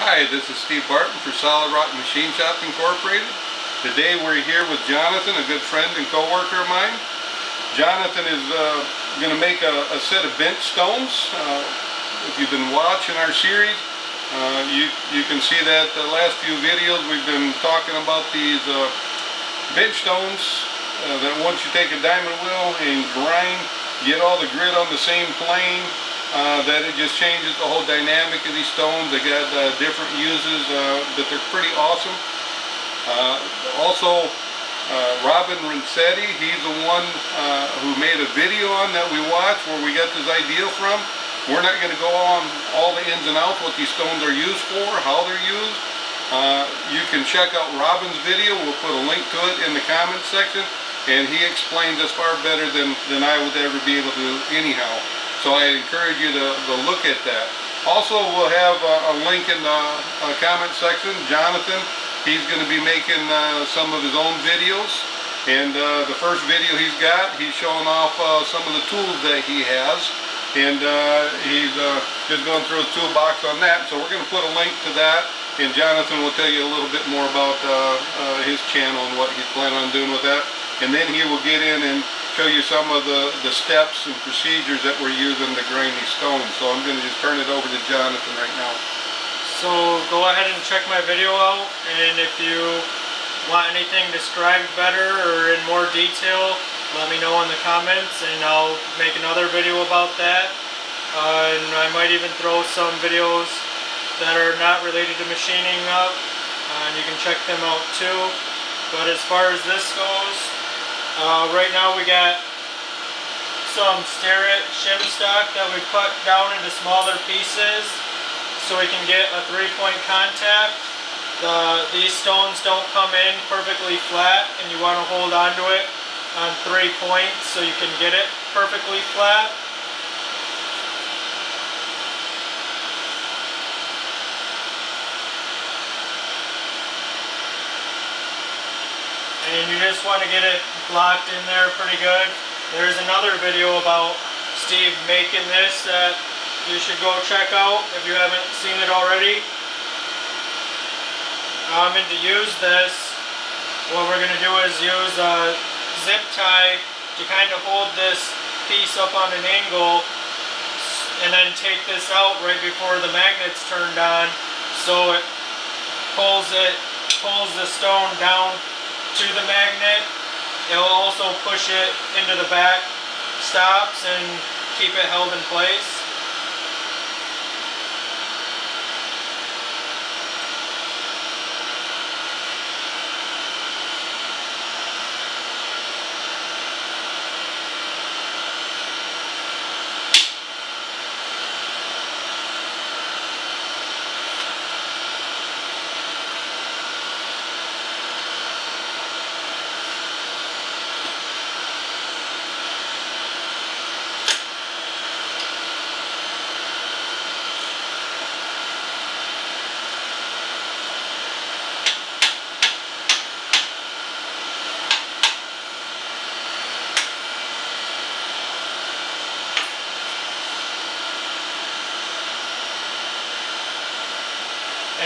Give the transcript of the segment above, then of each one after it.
Hi, this is Steve Barton for Solid Rock Machine Shop Incorporated. Today we're here with Jonathan, a good friend and co-worker of mine. Jonathan is uh, going to make a, a, set of bench stones. Uh, if you've been watching our series, uh, you, you can see that the last few videos we've been talking about these uh, bench stones uh, that once you take a diamond wheel and grind, get all the grit on the same plane, uh, that it just changes the whole dynamic of these stones. They got uh, different uses, uh, but they're pretty awesome. Uh, also, uh, Robin Renzetti, he's the one who made a video on that we watched where we got this idea from. We're not going to go on all the ins and outs, what these stones are used for, how they're used. you can check out Robin's video. We'll put a link to it in the comments section. And he explains this far better than, than I would ever be able to anyhow. So I encourage you to, to look at that. Also, we'll have a, a link in the uh, comment section. Jonathan, he's going to be making uh, some of his own videos. And uh, the first video he's got, he's showing off uh, some of the tools that he has. And uh, he's uh, just going through his toolbox on that. So we're going to put a link to that. And Jonathan will tell you a little bit more about his channel and what he's planning on doing with that. And then he will get in and show you some of the, the steps and procedures that we're using to grind these stones. So I'm going to just turn it over to Jonathan right now. So go ahead and check my video out and if you want anything described better or in more detail, let me know in the comments and I'll make another video about that. Uh, and I might even throw some videos that are not related to machining up uh, and you can check them out too. But as far as this goes, uh, right now we got some Starrett shim stock that we cut down into smaller pieces so we can get a three-point contact. The, these stones don't come in perfectly flat and you want to hold onto it on three points so you can get it perfectly flat. And you just want to get it blocked in there pretty good. There's another video about Steve making this that you should go check out if you haven't seen it already. Um, and to use this, what we're going to do is use a zip tie to kind of hold this piece up on an angle and then take this out right before the magnet's turned on so it pulls it pulls the stone down to the magnet. It'll also push it into the back stops and keep it held in place.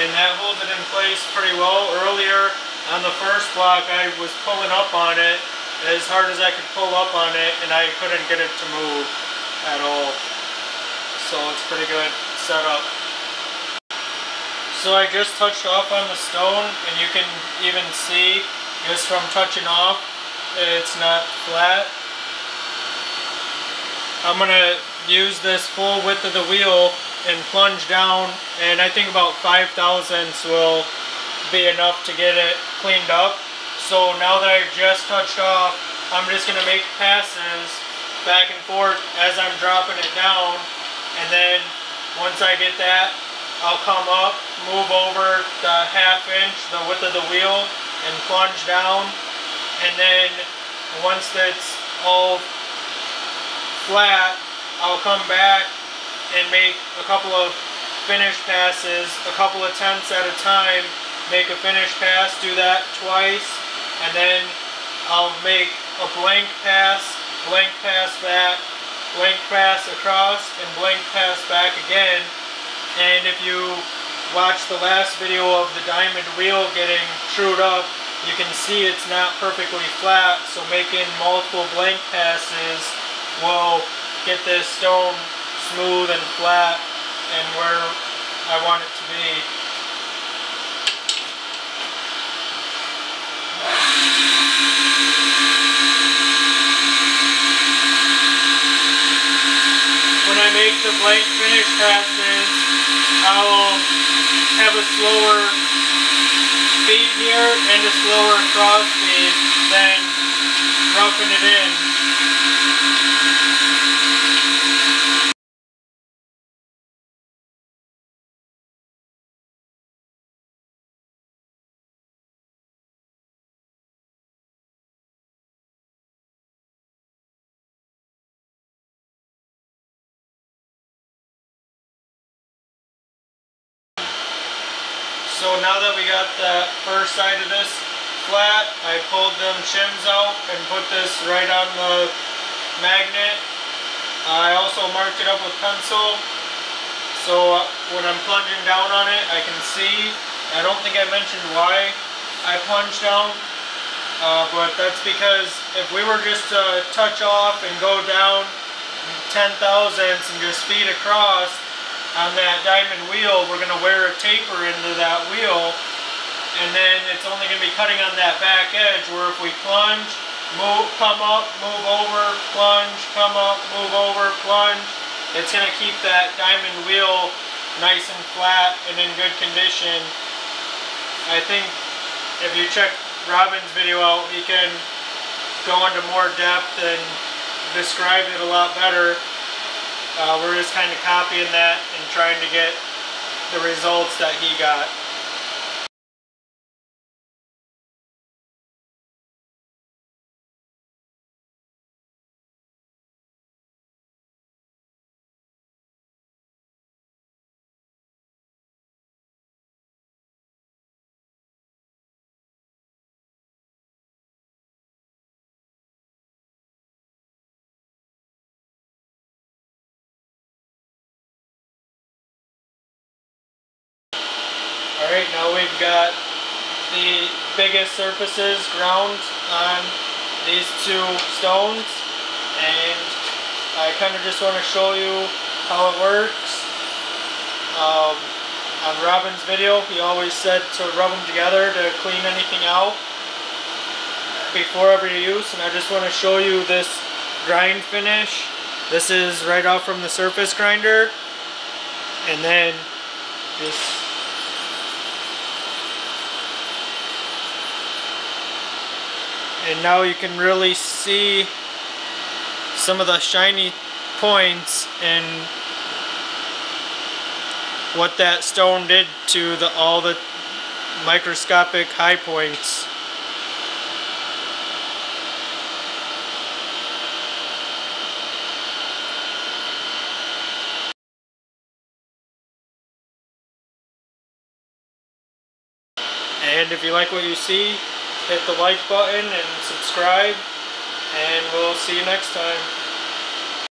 and that holds it in place pretty well. Earlier on the first block I was pulling up on it as hard as I could pull up on it and I couldn't get it to move at all. So it's pretty good setup. So I just touched off on the stone and you can even see just from touching off it's not flat. I'm going to use this full width of the wheel and plunge down and I think about 5 thousandths will be enough to get it cleaned up. So now that I just touched off, I'm just going to make passes back and forth as I'm dropping it down and then once I get that I'll come up, move over the half inch, the width of the wheel and plunge down and then once that's all flat I'll come back and make a couple of finish passes, a couple of tenths at a time, make a finish pass, do that twice, and then I'll make a blank pass, blank pass back, blank pass across, and blank pass back again. And if you watch the last video of the diamond wheel getting trued up, you can see it's not perfectly flat, so making multiple blank passes will get this stone smooth and flat and where I want it to be. When I make the blank finish passes, I'll have a slower speed here and a slower cross speed than roughing it in. So now that we got the first side of this flat, I pulled them shims out and put this right on the magnet. I also marked it up with pencil so when I'm plunging down on it I can see. I don't think I mentioned why I plunge down uh, but that's because if we were just to touch off and go down 10 thousandths and just feed across on that diamond wheel, we're going to wear a into that wheel and then it's only going to be cutting on that back edge where if we plunge, move, come up, move over, plunge, come up, move over, plunge, it's going to keep that diamond wheel nice and flat and in good condition. I think if you check Robin's video out, he can go into more depth and describe it a lot better. Uh, we're just kind of copying that and trying to get the results that he got. Alright, now we've got the biggest surfaces ground on these two stones and I kind of just want to show you how it works. Um, on Robin's video, he always said to rub them together to clean anything out before every use and I just want to show you this grind finish. This is right off from the surface grinder and then just and now you can really see some of the shiny points and what that stone did to the all the microscopic high points. And if you like what you see, hit the like button and subscribe and we'll see you next time.